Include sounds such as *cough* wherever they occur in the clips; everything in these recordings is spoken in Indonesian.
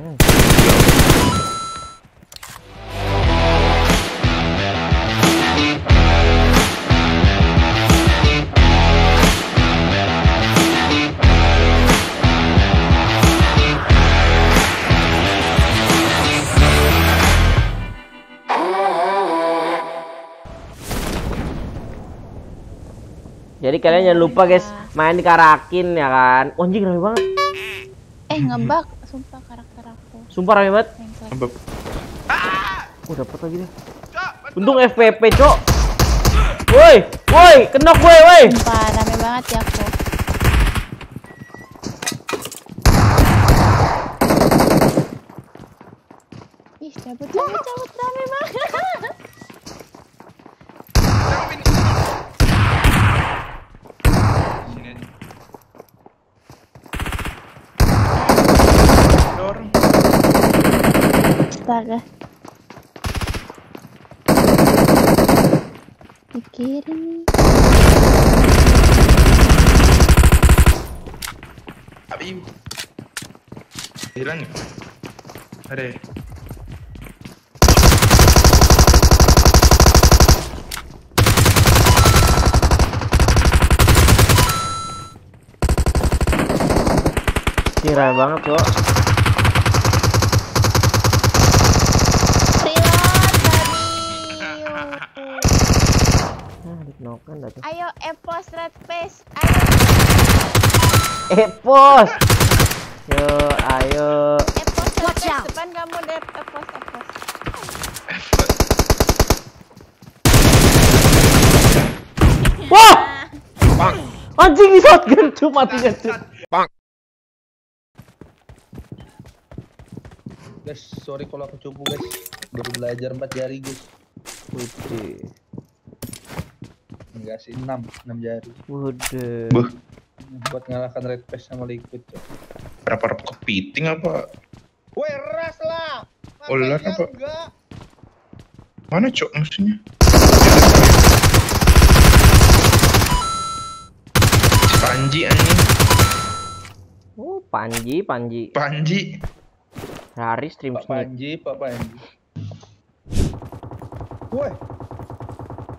Jadi kalian jangan lupa guys main Karakin ya kan. Oh, anjing rame banget. Eh ngebug, sumpah karakter aku. Sumpah rame banget. Oh, dapat lagi deh. Untung FPP, Cok. Woi, woi, kenok woi, woi. Sumpah rame banget ya aku. Ih, cabut, cabut, cabut, rame banget. *laughs* Sini aja. Ada orang. Astaga. Pikirin. Abi. Hilang ya? Ada ya? Rame banget, Cok. Dah tuh. Ayo, epos red face. Ayo, Epos. Yo, ayo. epos red face. Depan kamu deh, epos, epos. Wah, Bang. anjing di shotgun tuh matinya tuh. Guys, sorry kalau aku cupu guys. Baru belajar empat jari guys. Putih. Enggak sih, enam, enam jari. Waduh. Buh, Buat ngalahkan Red Pass sama Liquid. Cok. berapa rep kepiting apa? Woi, ras lah. Ular Ngapain apa? enggak? Mana cok maksudnya? Panji anjing. Oh, Panji, Panji. Panji. Hari stream Pak. Panji, Pak Panji. Woi.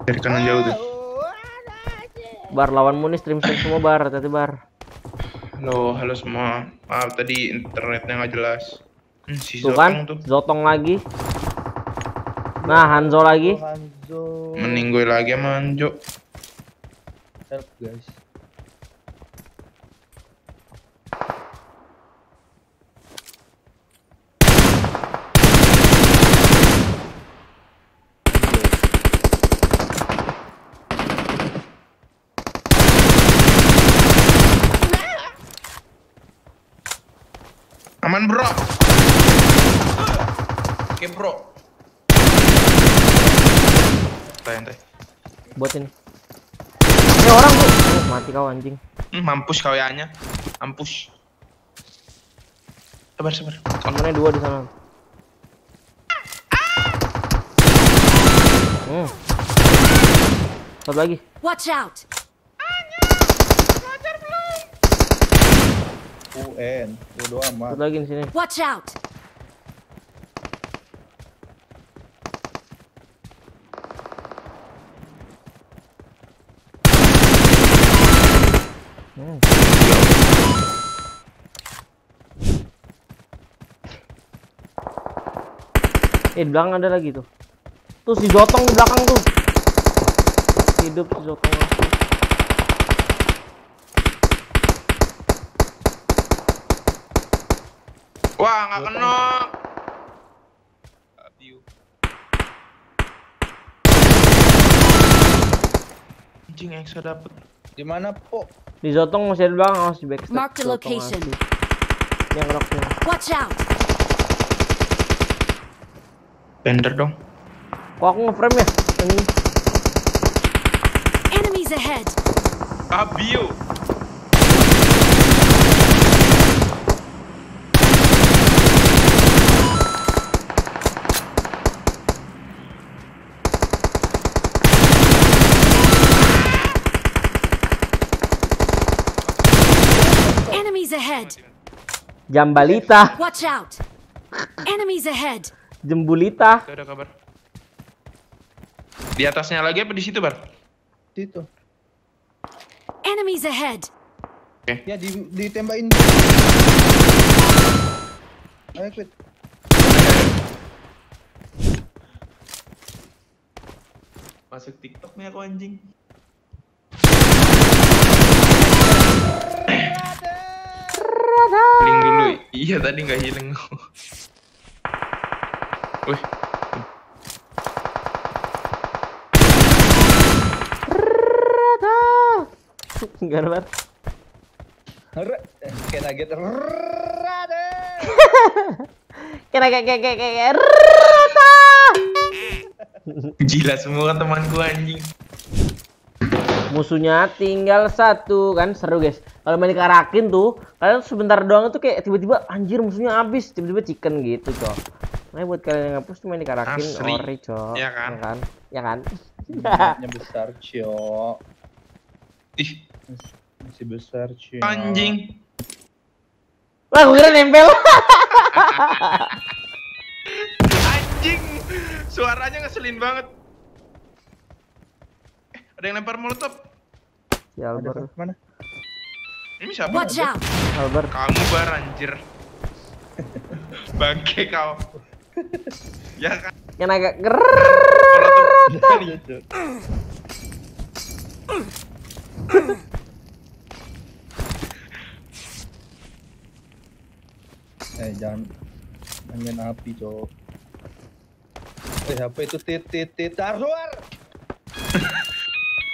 Dari kanan jauh tuh. Bar lawanmu nih stream sneak semua bar, hati bar. Halo, halo semua. Maaf tadi internetnya nggak jelas. Hmm, si Tuh Zotong kan, tuh. Zotong lagi. Nah, Hanzo lagi. Oh, Hanzo. Mending gue lagi sama Anjo. Help guys. Aman bro. Oke bro. Santai, santai. Buat ini. Ini orang tuh. Oh, mati kau anjing. Hmm, mampus kawyanya. Mampus. Sabar, sabar. Temennya dua di sana. Hmm. Satu lagi. Watch out! UN, bodo amat. Satu lagi di sini. Watch out! Hmm. Eh, di belakang ada lagi tuh. Tuh si Zotong di belakang tuh. Hidup si Zotong. Wah, nggak kena. Abiu. Anjing Eksa dapet. Di mana, Po? Di Zotong masih ada di belakang, harus di backstep. Mark the location. Yang rock nih. Watch out! Tender dong. Kok aku nge-frame ya? Ini. Enemies ahead! Abiu. Enemies ahead! Jambalita. Watch out! Enemies ahead! Jembulita. Gak ada kabar. Di atasnya lagi apa di situ, Bar? Situ. Enemies ahead! Ya di ditembakin. Ayo quit. Masuk TikTok nih aku anjing. *laughs* Iya tadi nggak healing. Wih, Enggak ada banget. Kayak nugget. Rade. Kira kayak kayak kayak kayak gila semua teman gua anjing. Musuhnya tinggal satu kan seru guys. Kalau main karakin tuh, kalian sebentar doang tuh kayak tiba-tiba anjir musuhnya habis, tiba-tiba chicken gitu cok. Makanya buat kalian yang ngapus tuh main karakin Asli. ori cok. Ya kan? Ya kan? Ya kan? Nya besar, Cio. Ih, Masih besar, Cio. anjing. Wah, gue kira nempel. Anjing. Suaranya ngeselin banget. Eh, ada yang lempar molotov. Ya Ada mana? Ini siapa? Watch out! Albert. Kamu bar anjir. Bangke kau. ya kan. Yang agak ger. Eh jangan main api cok. Eh HP itu tit tit tit.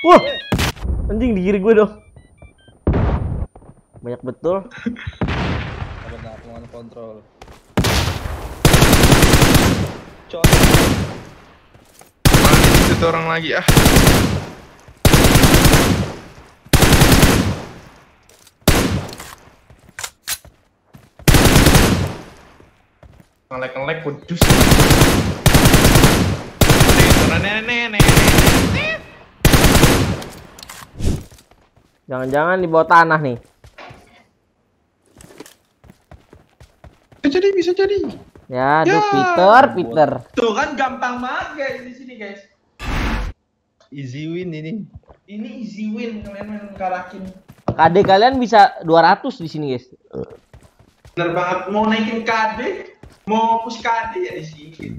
Wah, anjing di kiri gue dong. Banyak betul. Aku mau kontrol. Cok. Mana itu orang lagi ah. Ngelek-ngelek kudus. Jangan-jangan di bawah tanah nih. Bisa jadi, bisa jadi. Ya, aduh Ya. Peter, Peter. Tuh kan gampang banget guys di sini guys. Easy win ini. Ini easy win kalian main karakin. KD kalian bisa 200 di sini, guys. Bener banget mau naikin KD, mau push KD ya di sini.